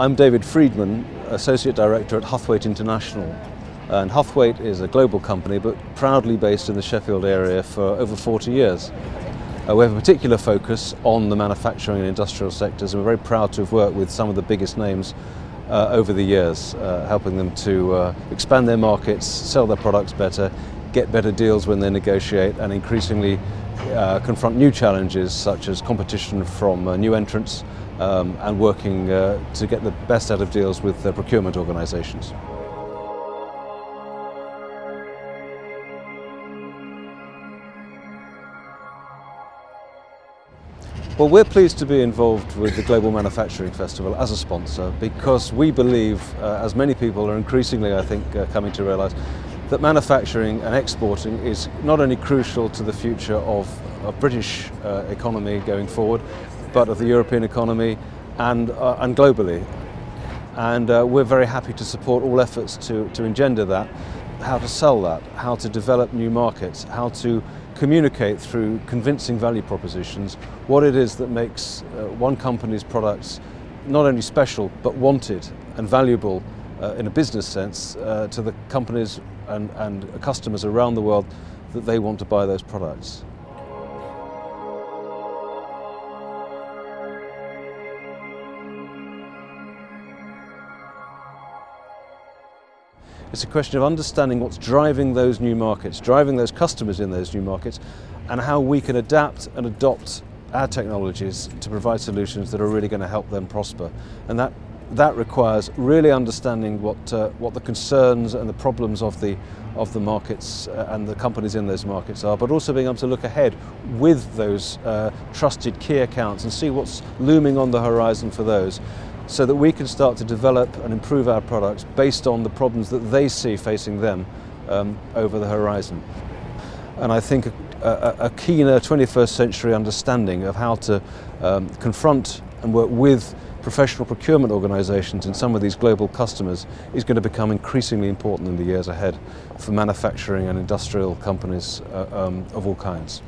I'm David Freedman, Associate Director at Huthwaite International. And Huthwaite is a global company but proudly based in the Sheffield area for over 40 years. Uh, we have a particular focus on the manufacturing and industrial sectors and we're very proud to have worked with some of the biggest names uh, over the years, uh, helping them to uh, expand their markets, sell their products better, get better deals when they negotiate and increasingly uh, confront new challenges such as competition from uh, new entrants um, and working uh, to get the best out of deals with procurement organisations. Well, we're pleased to be involved with the Global Manufacturing Festival as a sponsor because we believe, uh, as many people are increasingly, I think, uh, coming to realise, that manufacturing and exporting is not only crucial to the future of a British uh, economy going forward, but of the European economy and, uh, and globally. And uh, we're very happy to support all efforts to, to engender that, how to sell that, how to develop new markets, how to communicate through convincing value propositions what it is that makes uh, one company's products not only special but wanted and valuable uh, in a business sense uh, to the companies and, and customers around the world that they want to buy those products. It's a question of understanding what's driving those new markets, driving those customers in those new markets, and how we can adapt and adopt our technologies to provide solutions that are really going to help them prosper. And that that requires really understanding what uh, what the concerns and the problems of the of the markets uh, and the companies in those markets are, but also being able to look ahead with those uh, trusted key accounts and see what's looming on the horizon for those so that we can start to develop and improve our products based on the problems that they see facing them um, over the horizon. And I think a, a, a, keener 21st century understanding of how to um, confront and work with professional procurement organisations and some of these global customers is going to become increasingly important in the years ahead for manufacturing and industrial companies uh, um, of all kinds.